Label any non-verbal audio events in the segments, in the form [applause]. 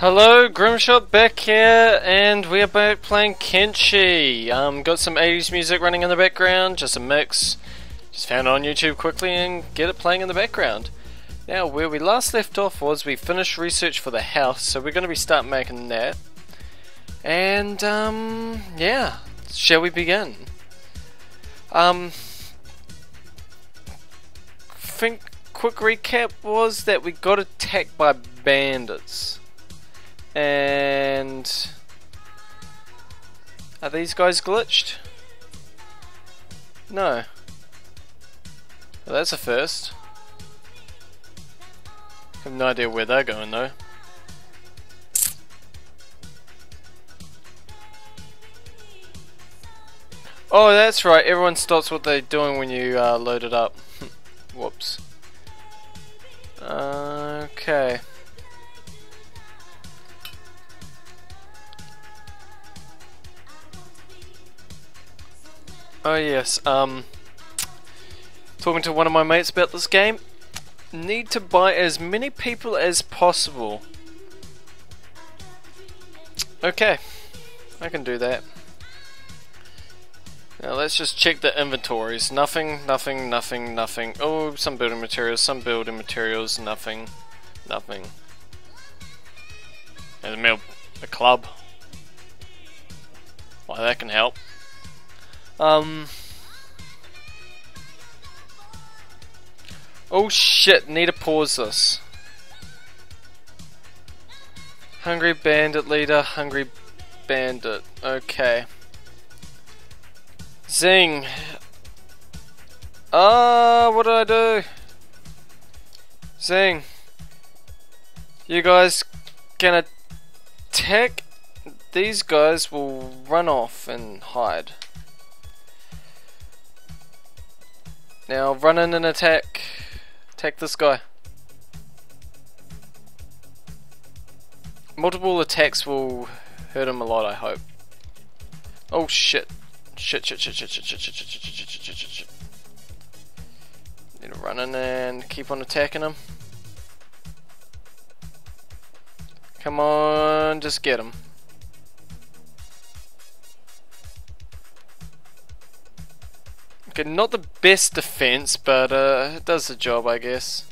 Hello, Grimshot back here, and we are back playing Kenshi. Um, got some 80s music running in the background, just a mix. Just found it on YouTube quickly and get it playing in the background. Now, where we last left off was we finished research for the house, so we're going to be start making that. And, um, yeah, shall we begin? Um, think quick recap was that we got attacked by bandits. And are these guys glitched? No. Well, that's a first. I have no idea where they're going though. Oh, that's right. Everyone stops what they're doing when you uh, load it up. [laughs] Whoops. Okay. Oh yes, um, talking to one of my mates about this game, need to buy as many people as possible. Okay, I can do that. Now let's just check the inventories. Nothing, nothing, nothing, nothing. Oh, some building materials, some building materials, nothing, nothing. And mill, a club. Why that can help. Um. Oh shit, need to pause this. Hungry bandit leader, hungry bandit. Okay. Zing. Ah, uh, what did I do? Zing. You guys can attack. These guys will run off and hide. Now run in and attack. Attack this guy. Multiple attacks will hurt him a lot, I hope. Oh shit. Shit, shit, shit, shit, shit, shit, shit, shit, shit, shit, shit, shit, shit, shit. Need to run in and keep on attacking him. Come on, just get him. Okay, not the best defense, but uh, it does the job, I guess.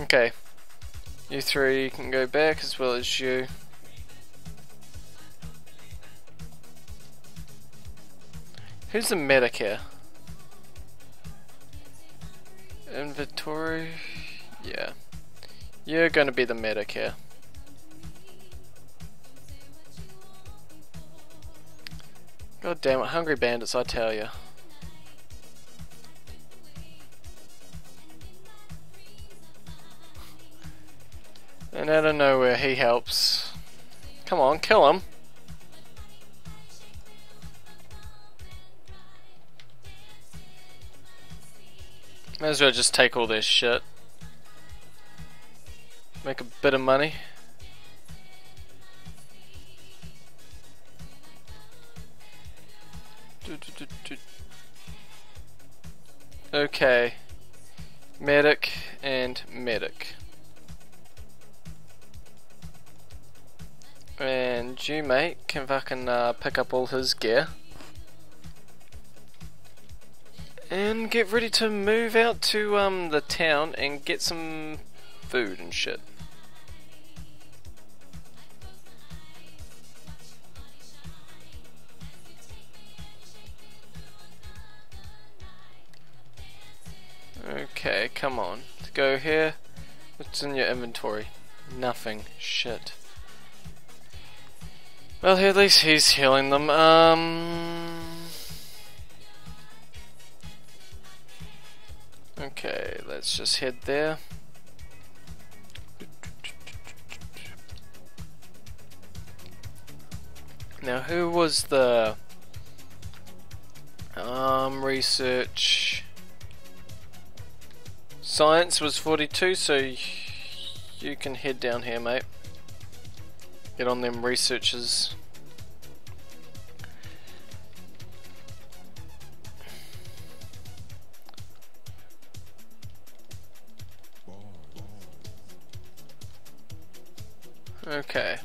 Okay. You three can go back as well as you. Who's the medic here? Inventory? Yeah. You're gonna be the medic here. God damn it, hungry bandits, I tell you. And out of nowhere, he helps. Come on, kill him. Might as well just take all this shit. Make a bit of money. Okay. Medic and medic. And you, mate, can fucking uh, pick up all his gear. And get ready to move out to um, the town and get some food and shit. Okay, come on. Go here. What's in your inventory? Nothing. Shit. Well, at least he's healing them. Um. Okay, let's just head there. Now, who was the um research? Science was 42, so you can head down here, mate. Get on them researchers. Okay.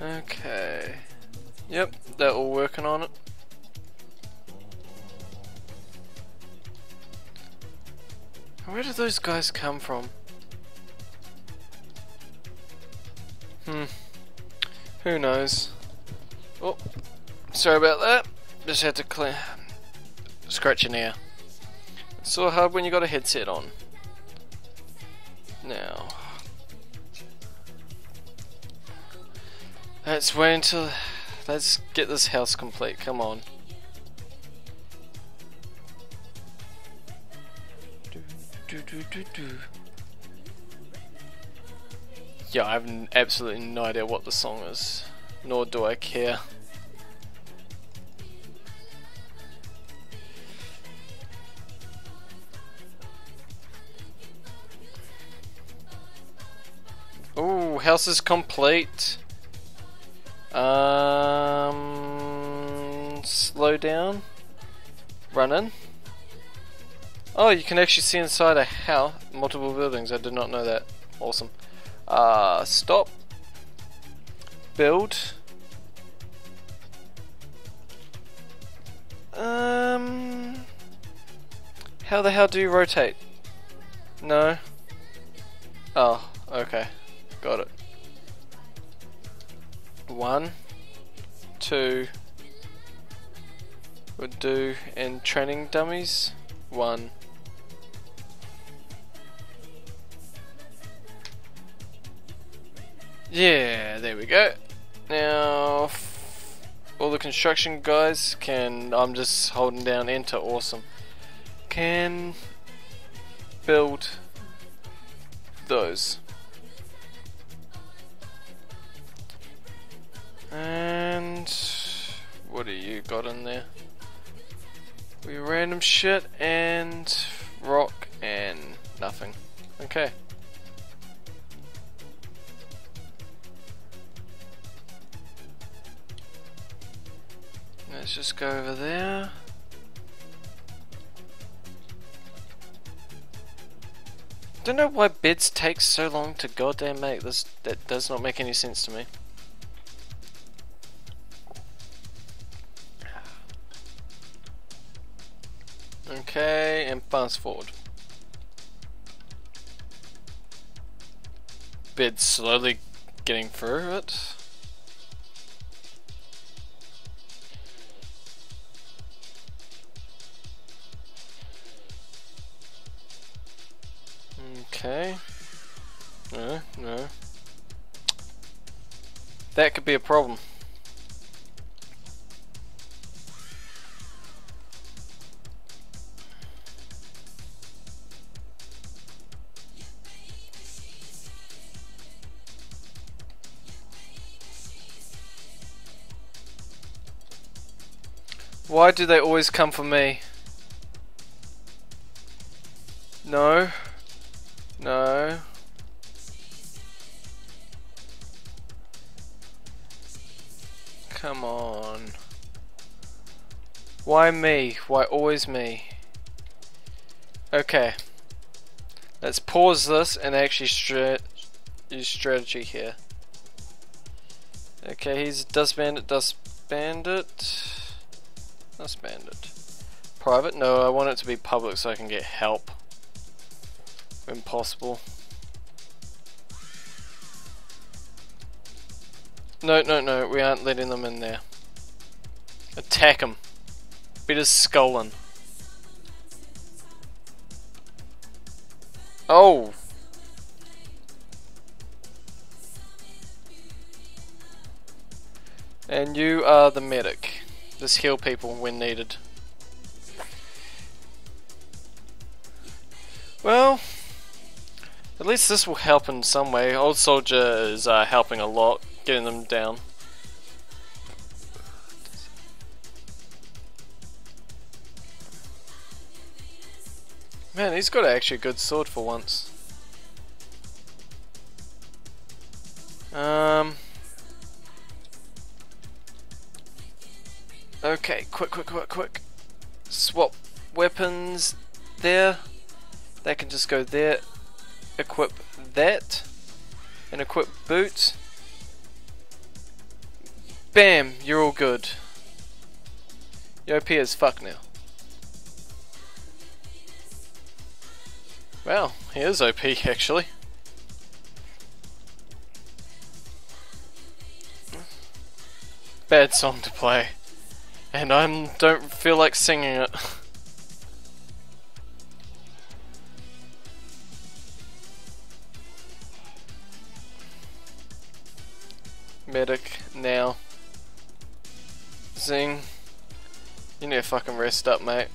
Okay. Yep, they're all working on it. Where did those guys come from? Hmm. Who knows? Oh, sorry about that. Just had to clear. Scratch your ear. So hard when you got a headset on. Now. Let's wait until. Let's get this house complete. Come on. Do, do, do, do. Yeah, I have absolutely no idea what the song is, nor do I care. Ooh, house is complete. Um, slow down. Run in. Oh, you can actually see inside a house, multiple buildings. I did not know that. Awesome. Uh, stop. Build. Um, how the hell do you rotate? No. Oh, okay. Got it. One, two, would do, and training dummies. One. Yeah, there we go. Now, all the construction guys can, I'm just holding down enter, awesome, can build those. And what do you got in there? We random shit and rock and nothing. Okay. Let's just go over there. Don't know why beds take so long to goddamn make this. That does not make any sense to me. Okay, and fast forward. Bed slowly getting through it. Be a problem. Why do they always come for me? No. No. Come on. Why me? Why always me? Okay. Let's pause this and actually use strategy here. Okay, he's Dust Bandit, Dust Bandit. Dust Bandit. Private? No, I want it to be public so I can get help when possible. No, no, no, we aren't letting them in there. Attack him. Beat his skull in. Oh! And you are the medic. Just heal people when needed. Well, at least this will help in some way. Old Soldier is uh, helping a lot, getting them down. Man, he's got actually a good sword for once. Um. Okay, quick, quick, quick, quick. Swap weapons there. They can just go there. Equip that. And equip boots. Bam! You're all good. You're OP as fuck now. Well, he is OP actually. Bad song to play. And I don't feel like singing it. [laughs] fucking rest up, mate.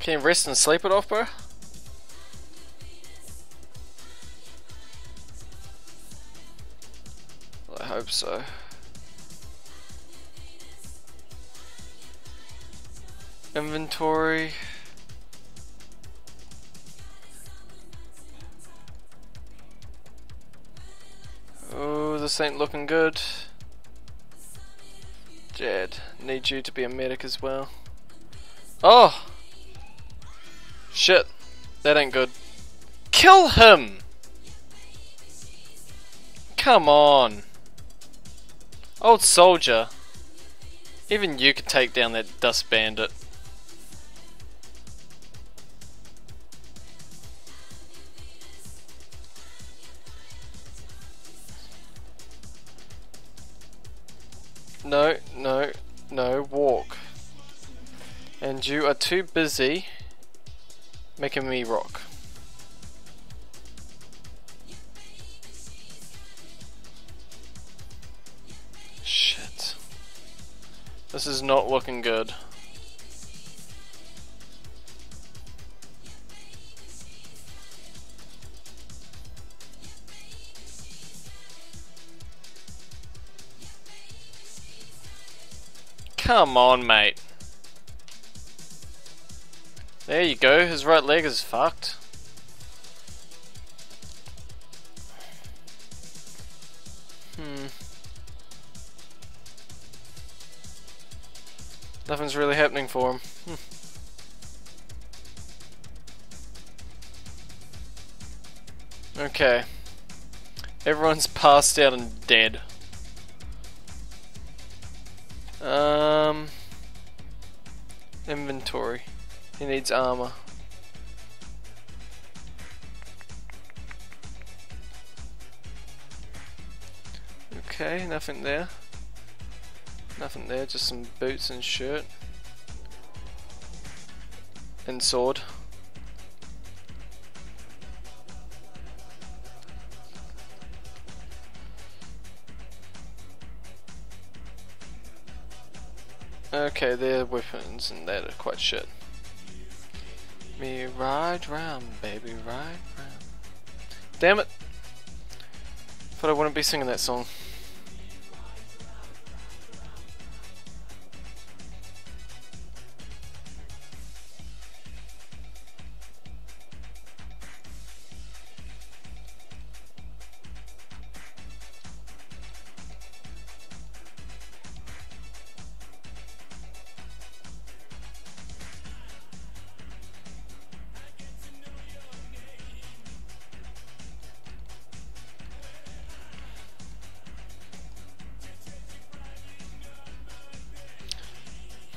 Can you rest and sleep it off, bro? I hope so. Inventory. This ain't looking good. Jed, need you to be a medic as well. Oh! Shit, that ain't good. Kill him! Come on. Old soldier. Even you could take down that dust bandit. No, no, no, walk. And you are too busy making me rock. Shit. This is not looking good. Come on, mate. There you go, his right leg is fucked. Hmm. Nothing's really happening for him. Hmm. Okay. Everyone's passed out and dead. Um, inventory. He needs armor. Okay, nothing there. Nothing there, just some boots and shirt. And sword. Okay, their weapons and that are quite shit. Me ride round, baby, ride round. Damn it! Thought I wouldn't be singing that song.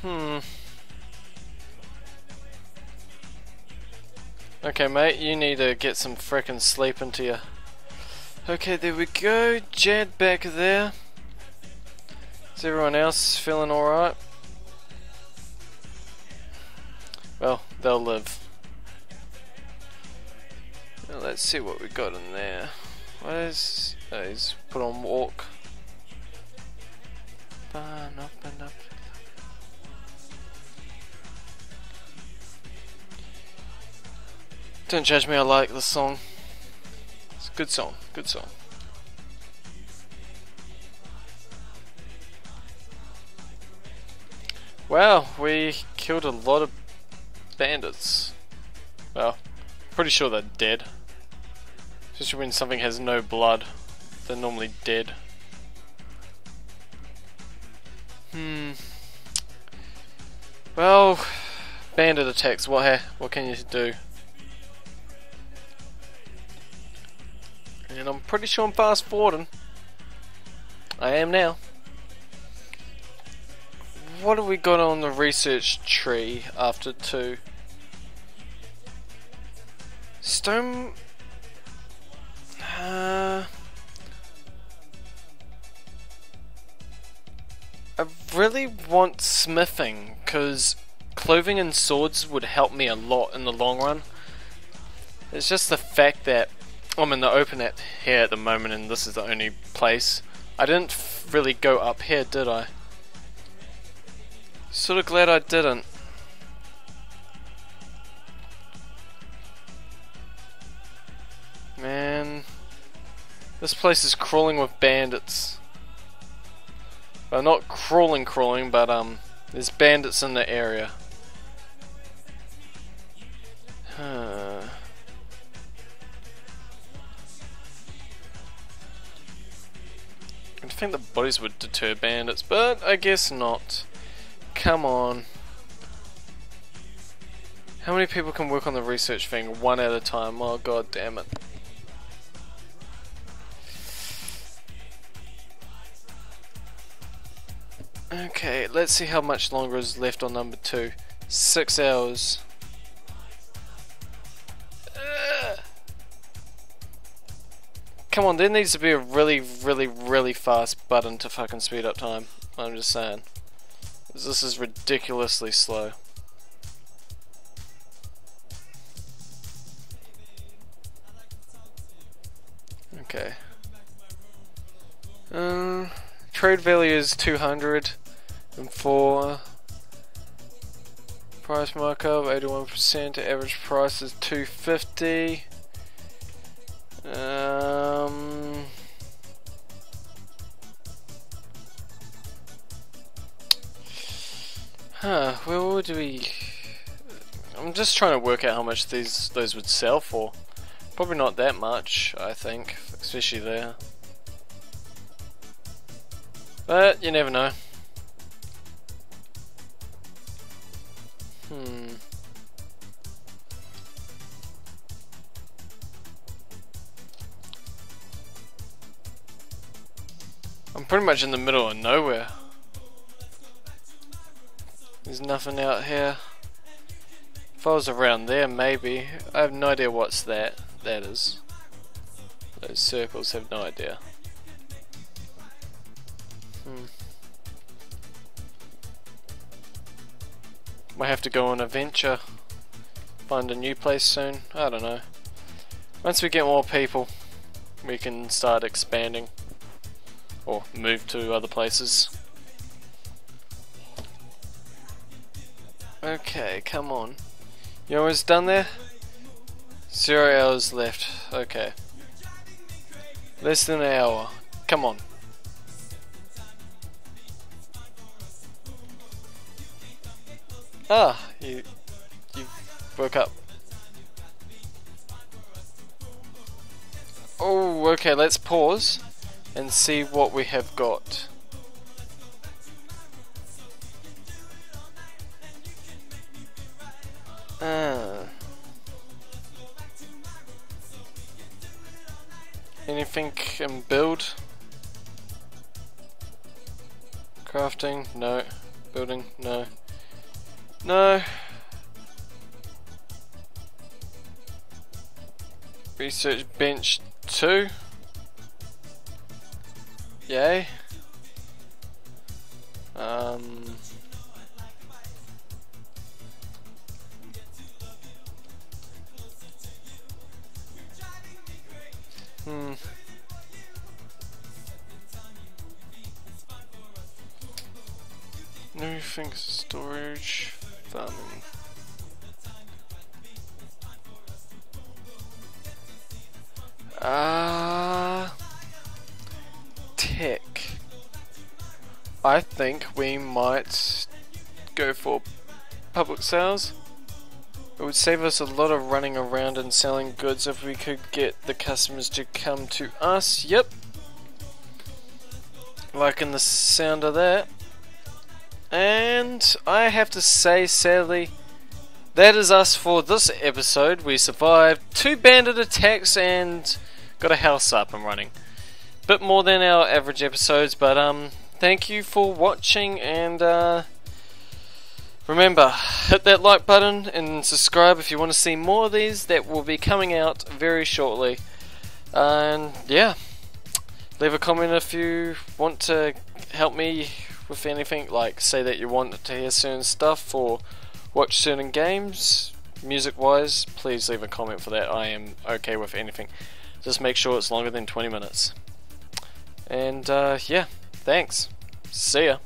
Hmm. Okay, mate, you need to get some frickin' sleep into you. Okay, there we go. Jed back there. Is everyone else feeling alright? Well, they'll live. Now let's see what we got in there. Where's... Oh, he's put on walk. Burn up and up. Don't judge me, I like this song. It's a good song, good song. Wow, we killed a lot of bandits. Well, pretty sure they're dead. Especially when something has no blood, they're normally dead. Hmm. Well, bandit attacks. What? Ha what can you do? And I'm pretty sure I'm fast forwarding. I am now. What have we got on the research tree after two? Stone. Uh, I really want smithing because clothing and swords would help me a lot in the long run. It's just the fact that I'm in the open at here at the moment and this is the only place. I didn't really go up here, did I? Sort of glad I didn't. Man, this place is crawling with bandits. Well, not crawling, crawling, but um, there's bandits in the area. Huh. I think the bodies would deter bandits, but I guess not. Come on. How many people can work on the research thing one at a time? Oh god damn it. Okay, let's see how much longer is left on number two. Six hours. Come on, there needs to be a really, really, really fast button to fucking speed up time. I'm just saying. This is ridiculously slow. Okay. Uh, trade value is 204. Price markup 81%. Average price is 250. Um. Would we... I'm just trying to work out how much these those would sell for. Probably not that much, I think, especially there. But you never know. Hmm. I'm pretty much in the middle of nowhere. There's nothing out here. If I was around there, maybe. I have no idea what's that. That is. Those circles have no idea. Hmm. Might have to go on a venture. Find a new place soon. I don't know. Once we get more people, we can start expanding. Or move to other places. Okay, come on. You almost done there? Zero hours left. Okay. Less than an hour. Come on. Ah, you you woke up. Oh, okay, let's pause and see what we have got. Uh, anything in build? Crafting? No. Building? No. No. Research bench 2. Yay. New things storage farming. Ah, uh, tech. I think we might go for public sales. It would save us a lot of running around and selling goods if we could get the customers to come to us. Yep. Liking the sound of that. And I have to say, sadly, that is us for this episode. We survived two bandit attacks and got a house up and running. Bit more than our average episodes, but um, thank you for watching and uh, remember, hit that like button and subscribe if you want to see more of these that will be coming out very shortly. And yeah, leave a comment if you want to help me with anything, like say that you want to hear certain stuff or watch certain games, music wise, please leave a comment for that. I am okay with anything. Just make sure it's longer than 20 minutes. And uh, yeah, thanks. See ya.